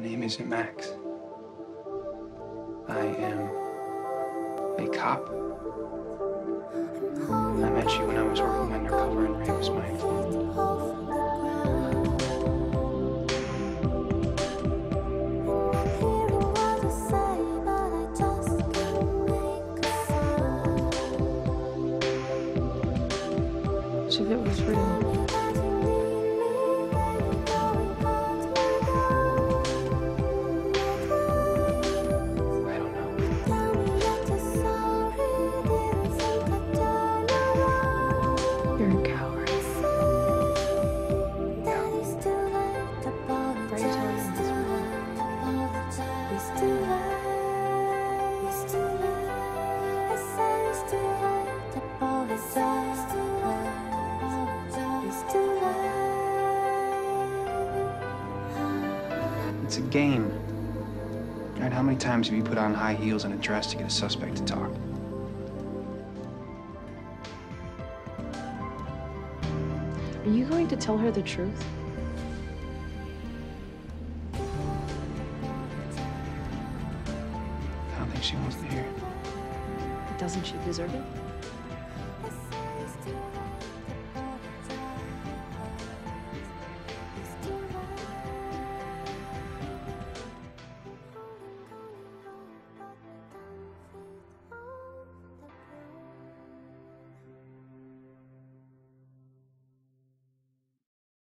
My name isn't Max. I am a cop. I met you when I was working undercover and Ray was my if it was real. It's a game. Right? How many times have you put on high heels and a dress to get a suspect to talk? Are you going to tell her the truth? She. Doesn't she deserve it?